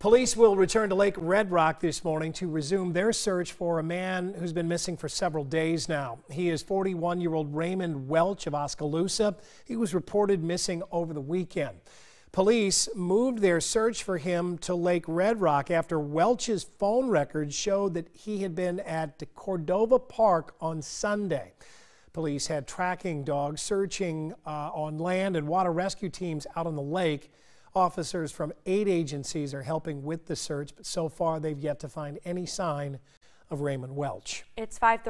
Police will return to Lake Red Rock this morning to resume their search for a man who's been missing for several days now. He is 41 year old Raymond Welch of Oskaloosa. He was reported missing over the weekend. Police moved their search for him to Lake Red Rock after Welch's phone records showed that he had been at Cordova Park on Sunday. Police had tracking dogs searching uh, on land and water rescue teams out on the lake. Officers from eight agencies are helping with the search, but so far they've yet to find any sign of Raymond Welch. It's 5:30.